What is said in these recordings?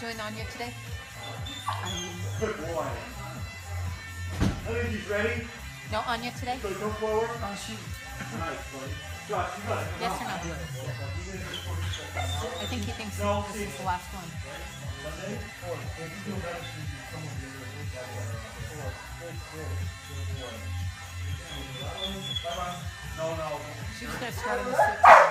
doing on here today? Good boy. I think he's ready. No Anya today? So come forward. Oh, she... nice, buddy. Josh, you got it. Yes or no? I think he thinks no, this is the last one. She going to start on the 6th.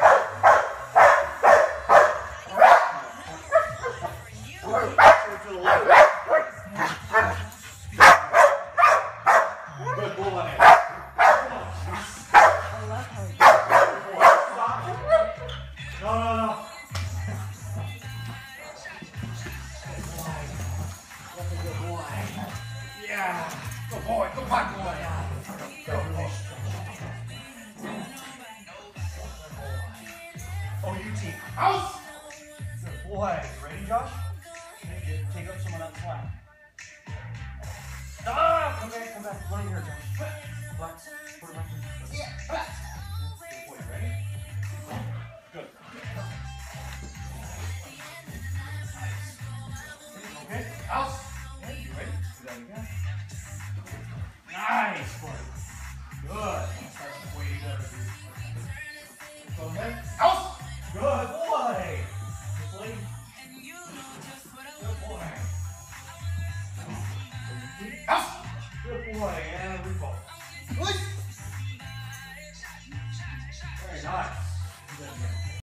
House. Good boy. Ready, Josh? Take up someone else's slack. Ah, back, back. Here. Put it. Yeah. Good boy. Ready? Good. Okay. House. Yeah, you ready? Do that again. Nice, boy. Good. That's way. Okay. House. and a recall. Good. Very nice.